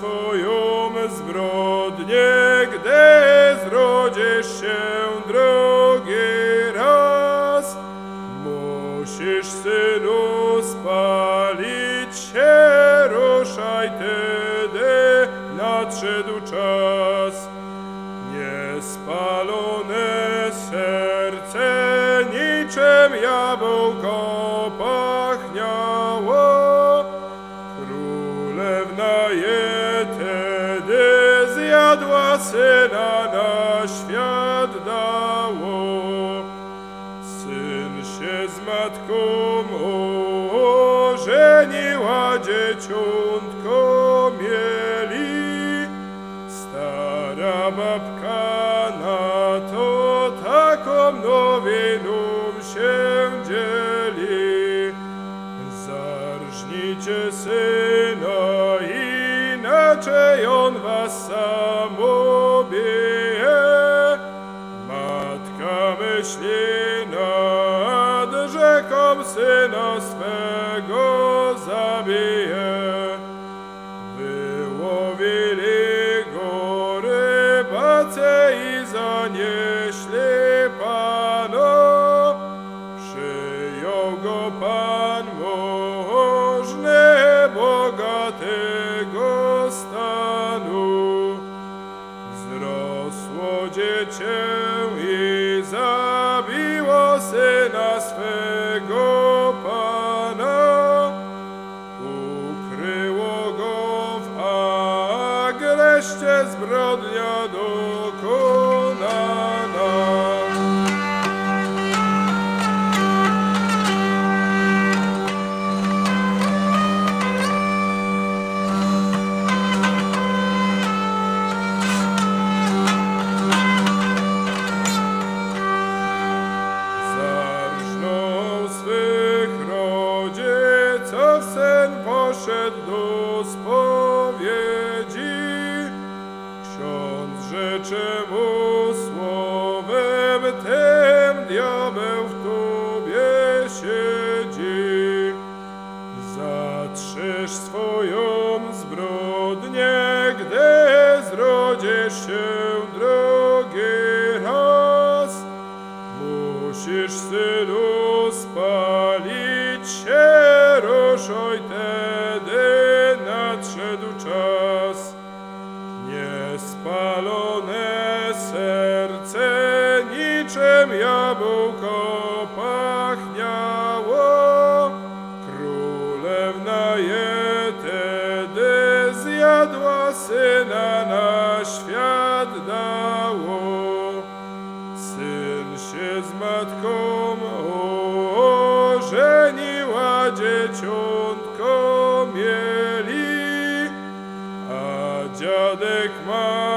Twoją zbrodnię, gdy zrodzisz się drugi raz. Musisz, synu, spalić się, ruszaj tedy, nadszedł czas. Niespalone serce niczym jabłko matką ożeniła, dzieciątko mieli. Stara babka na to taką nowiną się dzieli. Zarżnijcie syna, inaczej on was sam syna swego zabije. Wyłowili go rybacy i zanieśli Panu. Przyjął go Pan możny, bogatego stanu. Wzrosło dziecię agreście zbrodnia dokonana. Zrodzisz się drugi raz. Musisz, synu, spalić się, ruszaj tedy nadszedł czas. Niespalone serce niczym jabłko dzieciątko mieli, a dziadek ma.